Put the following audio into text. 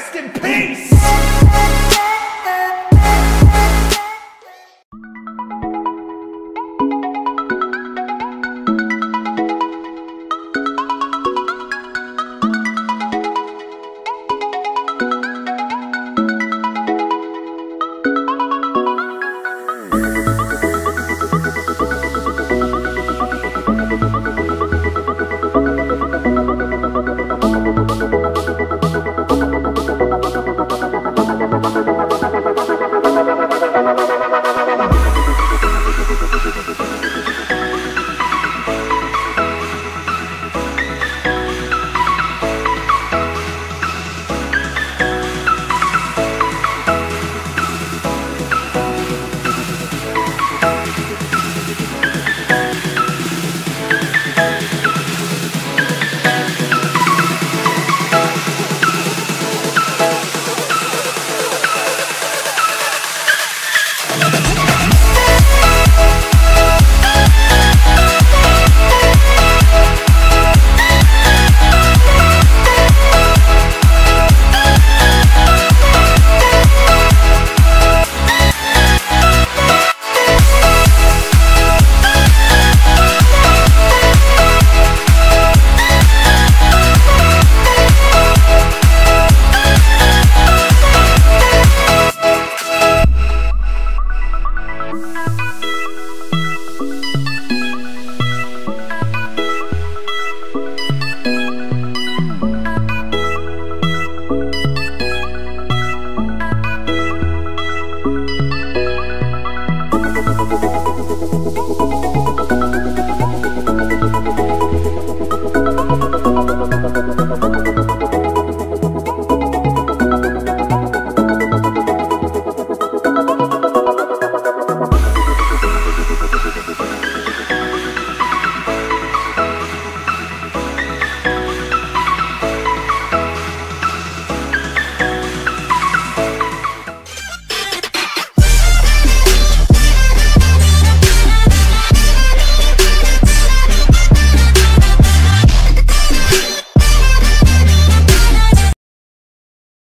Rest in peace!